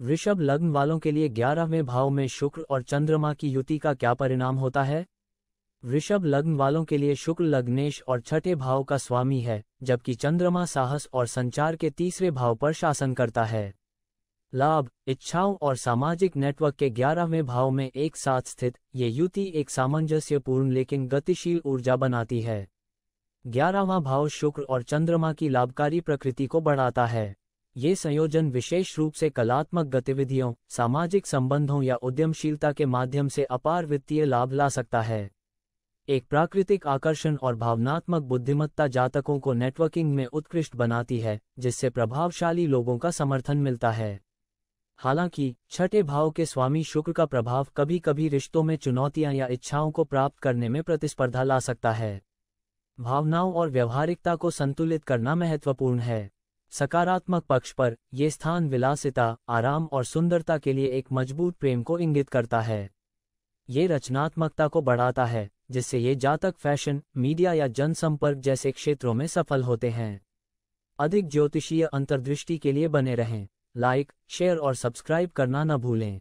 वृषभ लग्न वालों के लिए ग्यारहवें भाव में शुक्र और चंद्रमा की युति का क्या परिणाम होता है? वृषभ लग्न वालों के लिए शुक्र लग्नेश और छठे भाव का स्वामी है, जबकि चंद्रमा साहस और संचार के तीसरे भाव पर शासन करता है। लाभ, इच्छाओं और सामाजिक नेटवर्क के ग्यारहवें भाव में एक साथ स्थित, ये युति एक सामंजस्यपूर्ण लेकिन गतिशील ऊर्जा बनाती है। ग्यारहवां भाव शुक्र और चंद्रमा की लाभकारी प्रकृति को बढ़ाता है। ये संयोजन विशेष रूप से कलात्मक गतिविधियों, सामाजिक संबंधों या उद्यमशीलता के माध्यम से अपार वित्तीय लाभ ला सकता है। एक प्राकृतिक आकर्षण और भावनात्मक बुद्धिमत्ता जातकों को नेटवर्किंग में उत्कृष्ट बनाती है, जिससे प्रभावशाली लोगों का समर्थन मिलता है। हालाँकि, छठे भाव के स्वामी शुक्र का प्रभाव कभी कभी रिश्तों में चुनौतियाँ या इच्छाओं को प्राप्त करने में प्रतिस्पर्धा ला सकता है। भावनाओं और व्यवहारिकता को संतुलित करना महत्वपूर्ण है। सकारात्मक पक्ष पर ये स्थान विलासिता, आराम और सुंदरता के लिए एक मज़बूत प्रेम को इंगित करता है। ये रचनात्मकता को बढ़ाता है, जिससे ये जातक फ़ैशन, मीडिया या जनसंपर्क जैसे क्षेत्रों में सफल होते हैं। अधिक ज्योतिषीय अंतर्दृष्टि के लिए बने रहें। लाइक, शेयर और सब्सक्राइब करना न भूलें।